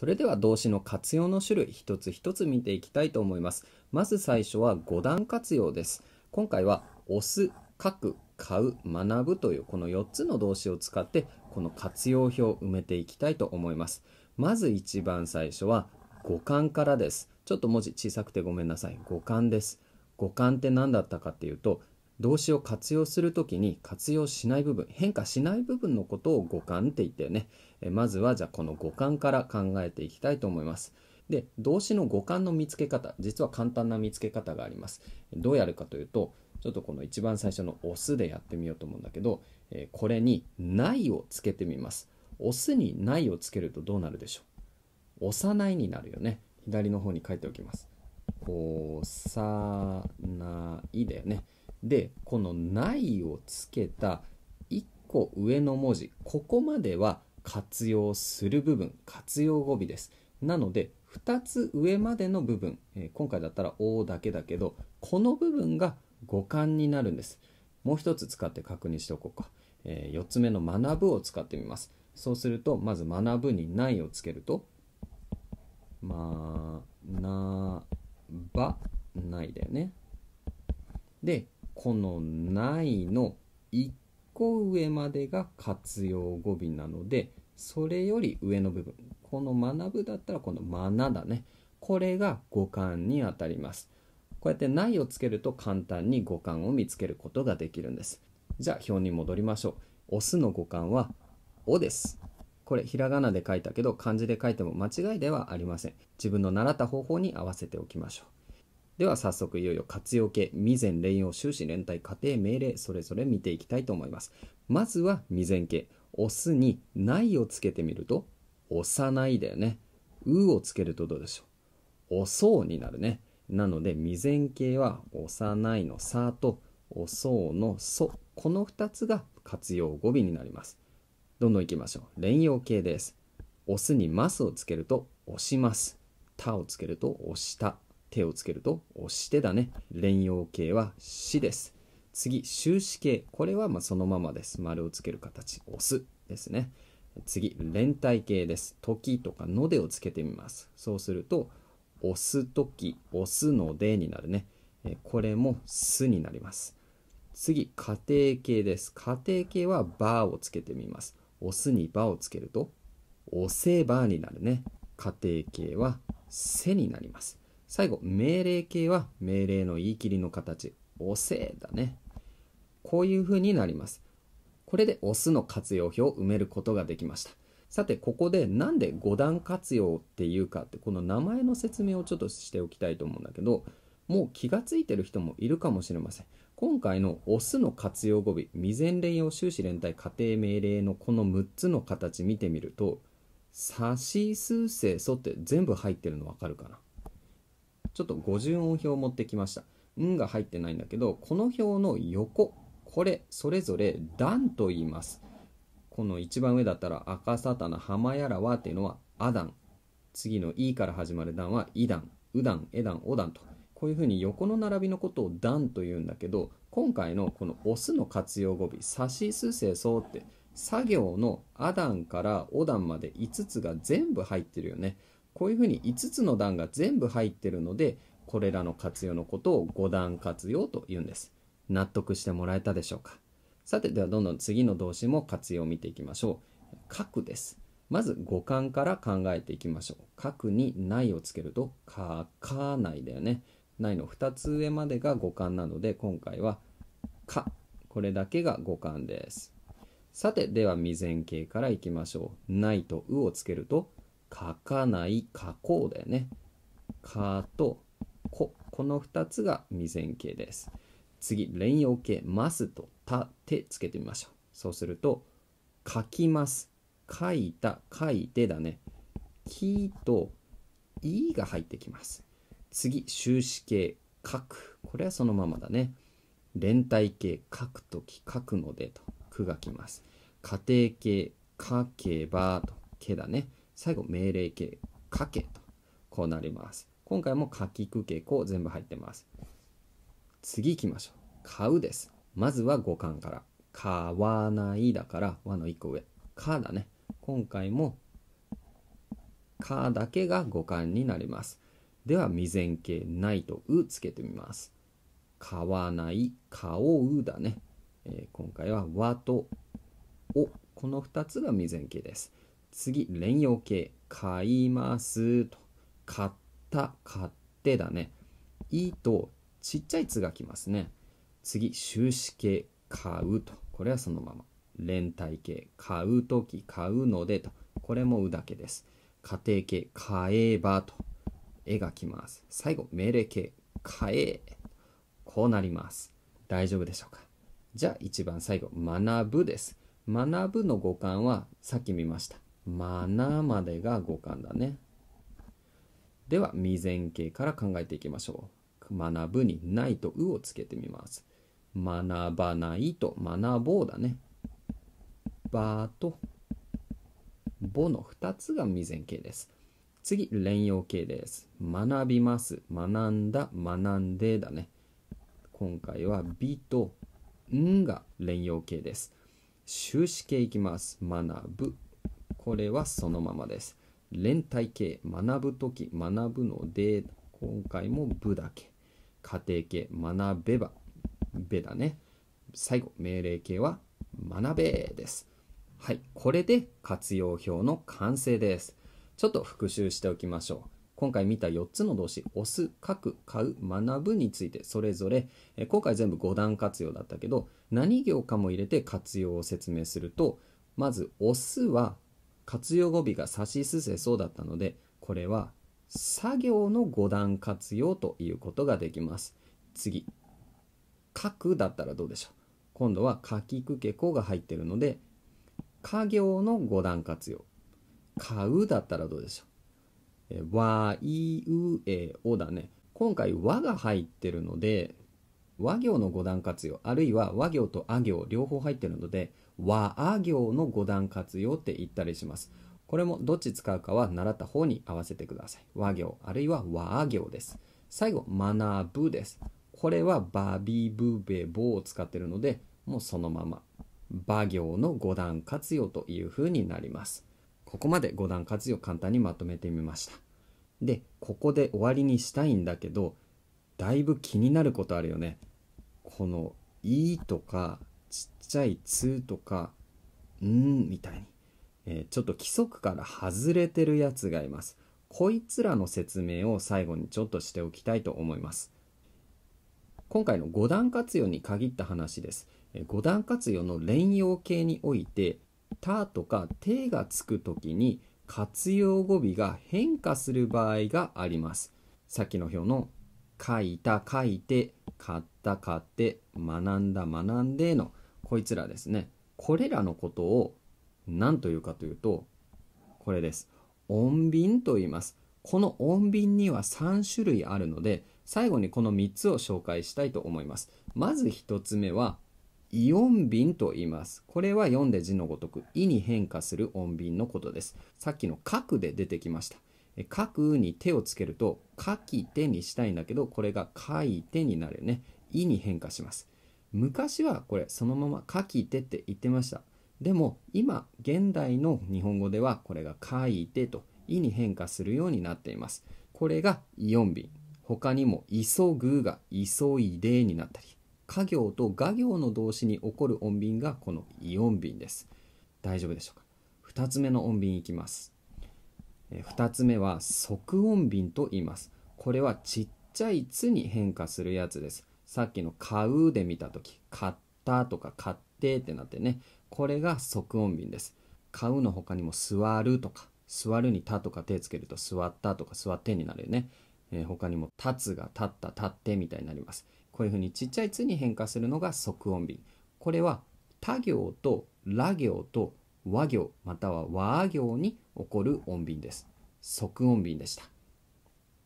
それでは動詞の活用の種類一つ一つ見ていきたいと思います。まず最初は5段活用です。今回は押す書く買う学ぶというこの4つの動詞を使ってこの活用表を埋めていきたいと思います。まず一番最初は五感からです。ちょっと文字小さくてごめんなさい。五感です。五感って何だったかっていうと動詞を活用するときに活用しない部分変化しない部分のことを五感って言ってね。えまずはじゃあこの五感から考えていきたいと思います。で動詞の五感の見つけ方実は簡単な見つけ方があります。どうやるかというとちょっとこの一番最初の「押す」でやってみようと思うんだけど、えこれに「ない」をつけてみます。押すに「ない」をつけるとどうなるでしょう。押さないになるよね。左の方に書いておきます。押さないだよね。でこの「ない」をつけた1個上の文字ここまでは活用する部分活用語尾です。なので2つ上までの部分、え、今回だったら「お」だけだけどこの部分が五感になるんです。もう一つ使って確認しておこうか、えー、4つ目の「学ぶ」を使ってみます。そうするとまず「学ぶ」に「ない」をつけると「まなばない」だよね。でこの「ない」の1個上までが活用語尾なのでそれより上の部分。この学ぶだったらこの学だね。これが五感にあたります。こうやってないをつけると簡単に五感を見つけることができるんです。じゃあ表に戻りましょう。オスの五感はおです。これひらがなで書いたけど漢字で書いても間違いではありません。自分の習った方法に合わせておきましょう。では早速いよいよ活用形未然連用終始連帯仮定命令それぞれ見ていきたいと思います。まずは未然形。押すにないをつけてみると押さないだよね。うをつけるとどうでしょう。押そうになるね。なので未然形は押さないのさと押そうのそ。この2つが活用語尾になります。どんどんいきましょう。連用形です。押すにますをつけると押します。たをつけると押した。手をつけると押してだね。連用形はしです。次終止形。これはまそのままです。丸をつける形。押すですね。次連帯形です。時とかのでをつけてみます。そうすると押す時押すのでになるね。これもすになります。次家庭形です。家庭形はバーをつけてみます。押すにバをつけると押せばになるね。家庭形はせになります。最後命令形は命令の言い切りの形。押せだね。こういう風になります。これで押すの活用表を埋めることができました。さてここでなんで5段活用っていうかってこの名前の説明をちょっとしておきたいと思うんだけどもう気がついてる人もいるかもしれません。今回の押すの活用語尾未然連用終始連帯仮定命令のこの6つの形見てみるとさしすせそって全部入ってるの分かるかな？ちょっと五十音表を持ってきました。んが入ってないんだけど、この表の横、これ、それぞれ段と言います。この一番上だったら赤沙汰な浜やらはっていうのはア段。次のいから始まる段はイ段、う段、え段、お段と。こういうふうに横の並びのことを段と言うんだけど、今回のこの押すの活用語尾、さしすせそって、作業のア段からお段まで5つが全部入ってるよね。こういうふうに5つの段が全部入ってるのでこれらの活用のことを5段活用と言うんです。納得してもらえたでしょうか。さてではどんどん次の動詞も活用を見ていきましょう。書くです。まず五感から考えていきましょう。書くにないをつけると書かないだよね。ないの2つ上までが五感なので今回はか。これだけが五感です。さてでは未然形からいきましょう。ないとうをつけると書かない書こうだよね。かとここの2つが未然形です。次連用形ますとたてつけてみましょう。そうすると書きます書いた書いてだね。きといが入ってきます。次終止形書くこれはそのままだね。連帯形書くとき書くのでと句がきます。家庭形書けばとけだね。最後命令形書けとこうなります。今回も書きくけこう全部入ってます。次行きましょう。買うです。まずは五感から。買わないだから和の1個上。かだね。今回もかだけが五感になります。では未然形ないとうつけてみます。買わない買おうだね、えー、今回は和とお。この2つが未然形です。次連用形。買います。と。買った。買ってだね。いとちっちゃい「つ」がきますね。次終止形買うと。これはそのまま。連帯形。買う時買うのでと。これも「う」だけです。家庭形買えばと。絵がきます。最後命令形買え。こうなります。大丈夫でしょうか？じゃあ一番最後学ぶです。学ぶの語感はさっき見ました。学までが語感だね。では未然形から考えていきましょう。学ぶにないとうをつけてみます。学ばないと学ぼうだね。ばとぼの2つが未然形です。次連用形です。学びます。学んだ学んでだね。今回はびとんが連用形です。終止形いきます。学ぶこれはそのままです。連帯形学ぶ時学ぶので今回もぶだけ。家庭形学べばべだね。最後命令形は学べです。はいこれで活用表の完成です。ちょっと復習しておきましょう。今回見た4つの動詞押す書く買う学ぶについてそれぞれえ今回全部5段活用だったけど何行かも入れて活用を説明するとまず押すは活用語尾がさしすせそうだったのでこれは作業の5段活用ということができます。次。書くだったらどうでしょう。今度は書きくけこが入ってるので家業の5段活用。買うだったらどうでしょう。えわいうえおだね。今回和が入ってるので和行の5段活用あるいは和行とあ行両方入ってるので和あ行の5段活用って言ったりします。これもどっち使うかは習った方に合わせてください。和行あるいは和あ行です。最後学ぶです。これはバビブベボを使ってるのでもうそのまま。馬行の5段活用というふうになります。ここまで5段活用簡単にまとめてみました。でここで終わりにしたいんだけどだいぶ気になることあるよね。この「い」とかちっちゃい「つ」とか「ん」みたいに、えー、ちょっと規則から外れてるやつがいます。こいつらの説明を最後にちょっとしておきたいと思います。今回の5段活用に限った話です。5段活用の連用形において「た」とか「て」がつく時に活用語尾が変化する場合があります。さっきの表の「書いた」「書いて」「買った」「買って」「学んだ」「学んで」のこいつらですねこれらのことを何というかというとこれです音便と言いますこの音便には3種類あるので最後にこの3つを紹介したいと思いますまず1つ目はイオン便と言います。これは読んで字のごとく、意に変化する音便のことです。さっきの書くで出てきました。書くに手をつけると、書き手にしたいんだけど、これが書いてになるね。意に変化します。昔はこれ、そのまま書き手って言ってました。でも、今、現代の日本語では、これが書いてと、意に変化するようになっています。これがイオン便。他にも、急ぐが急いでになったり、家行と画行の動詞に起こる音便がこのイ音便です。大丈夫でしょうか？2つ目の音便いきます。2つ目は即音便と言います。これはちっちゃい「つ」に変化するやつです。さっきの「買う」で見た時「買った」とか「買って」ってなってねこれが即音便です。買うの他にも「座る」とか「座る」に「た」とか手つけると「座った」とか「座って」になるよね。えー、他にも「立つ」が「立った」「立って」みたいになります。こういうふうにちっちゃい「つ」に変化するのが即音便これは他行とら行と和行または和行に起こる音便です即音便でした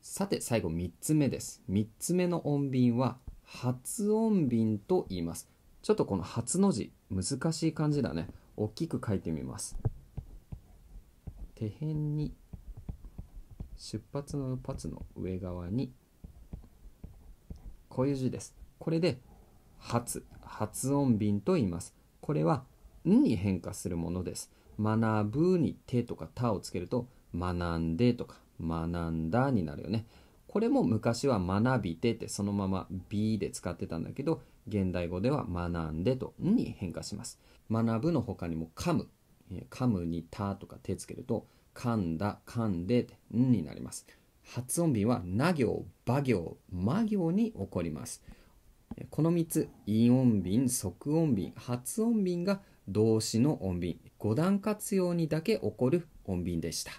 さて最後3つ目です3つ目の音便は発音便と言いますちょっとこの発の字難しい感じだね大きく書いてみます手辺に出発のパツの上側にこういう字です。これで発、発音便と言います。これはんに変化するものです。学ぶに手とかたをつけると学んでとか学んだになるよねこれも昔は学びてってそのまま B で使ってたんだけど現代語では学んでとんに変化します。学ぶの他にも噛む。噛むにたとか手つけると噛んだ噛んでってんになります。発音便はな行ば行ま行に起こります。この3つ陰音便即音便発音便が動詞の音便五段活用にだけ起こる音便でした。